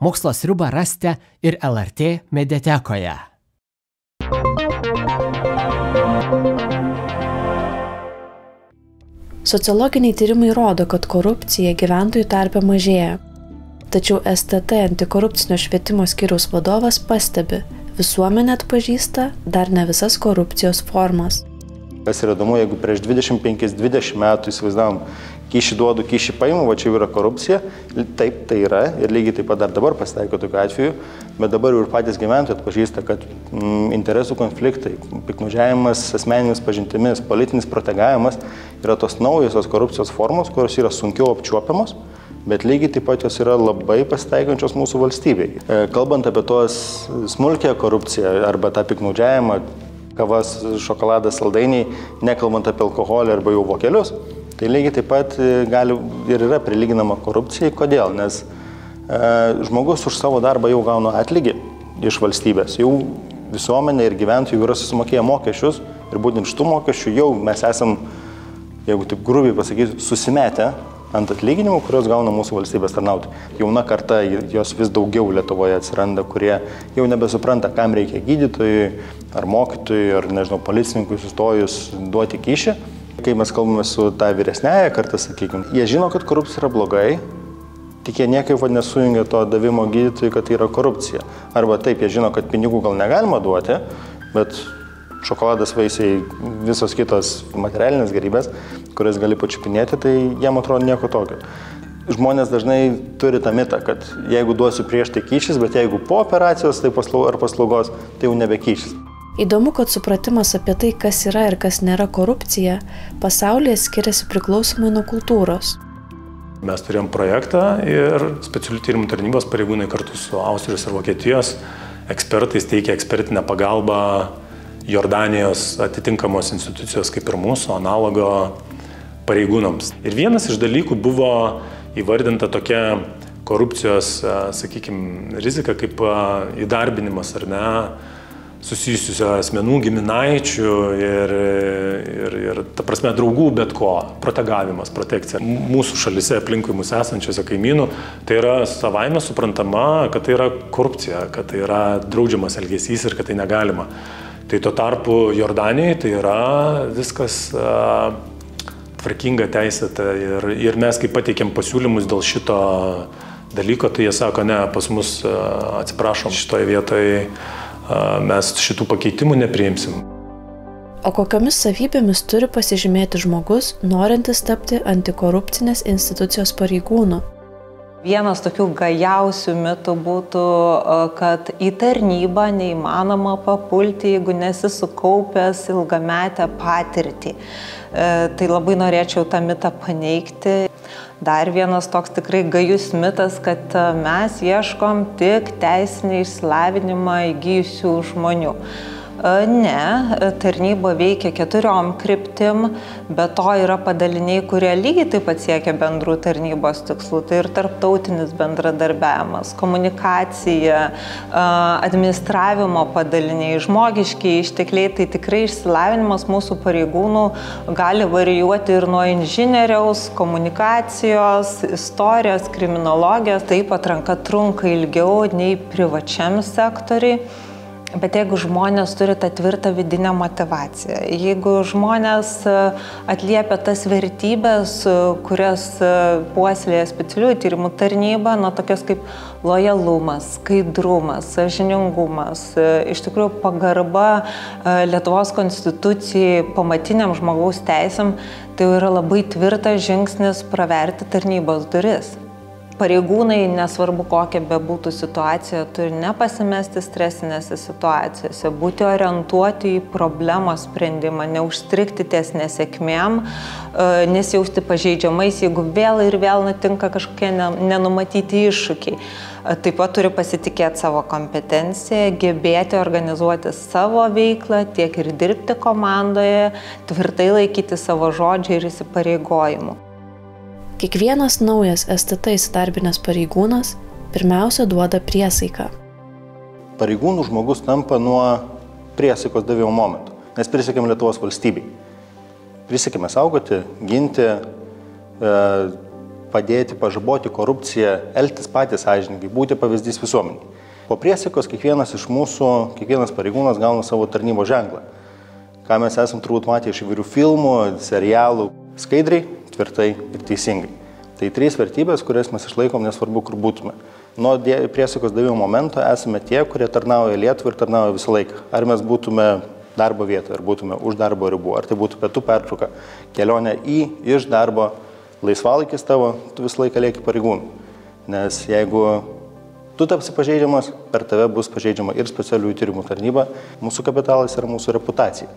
Mokslo sriubą rasite ir LRT mediatekoje. Sociologiniai tyrimai rodo, kad korupcija gyventojų tarpe mažėja. Tačiau STT antikorupcinio švietimo skiriaus vadovas pastebi, visuomenė atpažįsta dar ne visas korupcijos formas. Kas yra įdomu, jeigu prieš 25-20 metų įsivaizdavom, kyšį duodu, kyšį paimu, va čia yra korupcija, taip tai yra ir lygiai taip pat dar dabar pasitaiko tokiu atveju, bet dabar jau ir patys gyventojai atpažįsta, kad mm, interesų konfliktai, piknaudžiavimas asmeninis pažintimis, politinis protegavimas yra tos naujosios korupcijos formos, kurios yra sunkiau apčiuopiamos bet lygiai taip pat jos yra labai pasitaikančios mūsų valstybei. E, kalbant apie tos smulkę korupciją arba tą piknaudžiavimą, kavas, šokoladas, saldainiai, nekalbant apie alkoholį arba jau vokelius, tai lygiai taip pat e, gali ir yra prilyginama korupcijai. Kodėl? Nes e, žmogus už savo darbą jau gauna atlygį iš valstybės, jau visuomenė ir gyventojai yra susimokėję mokesčius ir būtent iš tų mokesčių jau mes esam, jeigu taip grubiai pasakysiu, susimetę ant atlyginimų, kuriuos gauna mūsų valstybės tarnautojai. Jauna karta, jos vis daugiau Lietuvoje atsiranda, kurie jau nebesupranta, kam reikia gydytojui ar mokytojui ar, nežinau, policininkui sustojus duoti kyšį. Kai mes kalbame su ta vyresnėje kartą, sakykime, jie žino, kad korupcija yra blogai, tik jie niekaip nesujungia to davimo gydytojui, kad tai yra korupcija. Arba taip, jie žino, kad pinigų gal negalima duoti, bet šokoladas, vaisiai, visos kitos materialinės gerybės, kurias gali pačiupinėti, tai jiem atrodo nieko tokio. Žmonės dažnai turi tą mitą, kad jeigu duosiu prieš tai kyšis, bet jeigu po operacijos tai paslaug, ar paslaugos, tai jau nebe kyšis. Įdomu, kad supratimas apie tai, kas yra ir kas nėra korupcija, pasaulyje skiriasi priklausomai nuo kultūros. Mes turėjom projektą ir specialių tyrimų tarnybos pareigūnai kartu su Austrijos ir Vokietijos ekspertais teikia ekspertinę pagalbą Jordanijos atitinkamos institucijos kaip ir mūsų analogo pareigūnams. Ir vienas iš dalykų buvo įvardinta tokia korupcijos, sakykime, rizika kaip įdarbinimas ar ne, susijusių asmenų, giminaičių ir, ir, ir, ta prasme, draugų bet ko, protegavimas, protekcija. Mūsų šalise, aplinkui mūsų esančiose kaimynų, tai yra savaime suprantama, kad tai yra korupcija, kad tai yra draudžiamas elgesys ir kad tai negalima. Tai tuo tarpu Jordanijai tai yra viskas a, tvarkinga, teisėta ir, ir mes kai pateikėm pasiūlymus dėl šito dalyko, tai jie sako, ne, pas mus a, atsiprašom, šitoje vietoje mes šitų pakeitimų nepriimsim. O kokiamis savybėmis turi pasižymėti žmogus, norintis tapti antikorupcinės institucijos pareigūnu? Vienas tokių gajausių mitų būtų, kad į tarnybą neįmanoma papulti, jeigu nesi sukaupęs ilgametę patirtį. E, tai labai norėčiau tą mitą paneigti. Dar vienas toks tikrai gajus mitas, kad mes ieškom tik teisinį išsilavinimą įgyjusių žmonių. Ne, tarnyba veikia keturiom kryptim, bet to yra padaliniai, kurie lygiai taip pat siekia bendrų tarnybos tikslų. Tai ir tarptautinis bendradarbiavimas, komunikacija, administravimo padaliniai, žmogiškiai ištekliai. Tai tikrai išsilavinimas mūsų pareigūnų gali varijuoti ir nuo inžinieriaus, komunikacijos, istorijos, kriminologijos. Taip atranka trunka ilgiau nei privačiam sektoriai. Bet jeigu žmonės turi tą tvirtą vidinę motivaciją, jeigu žmonės e, atliepia tas vertybės, e, kurias e, puoselėja specialiųjų tyrimų tarnyba, nuo tokios kaip lojalumas, skaidrumas, sažiningumas, iš tikrųjų pagarba Lietuvos konstitucijai, pamatiniam žmogaus teisėm, tai yra labai tvirtas žingsnis praverti tarnybos duris. Pareigūnai, nesvarbu kokia bebūtų situacija, turi nepasimesti stresinėse situacijose, būti orientuoti į problemos sprendimą, neužstrikti ties nesėkmėm, e, nesijausti pažeidžiamais, jeigu vėl ir vėl nutinka kažkokie nenumatyti iššūkiai. E, taip pat turi pasitikėti savo kompetenciją, gebėti organizuoti savo veiklą, tiek ir dirbti komandoje, tvirtai laikyti savo žodžių ir įsipareigojimų. Kiekvienas naujas STT įsidarbinęs pareigūnas pirmiausia duoda priesaiką. Pareigūnų žmogus tampa nuo priesaikos davimo momento, nes prisiekėm Lietuvos valstybei. Prisiekėme saugoti, ginti, e, padėti pažaboti korupciją, elgtis patys sąžininkai, būti pavyzdys visuomeniai. Po priesikos kiekvienas iš mūsų, kiekvienas pareigūnas gauna savo tarnybo ženklą, ką mes esam turbūt matę iš įvairių filmų, serialų, skaidriai, tvirtai ir teisingai. Tai trys vertybės, kurias mes išlaikom, nesvarbu, kur būtume. Nuo priesikos davimo momento esame tie, kurie tarnauja Lietuvą ir tarnauja visą laiką. Ar mes būtume darbo vietoje, ar būtume už darbo ribų, ar tai būtų pietų pertrauka, kelionė į, iš darbo, laisvalaikis tavo, tu visą laiką lieki pareigūnų. Nes jeigu tu tapsi pažeidžiamas, per tave bus pažeidžiama ir specialiųjų tyrimų tarnyba, mūsų kapitalas yra mūsų reputacija.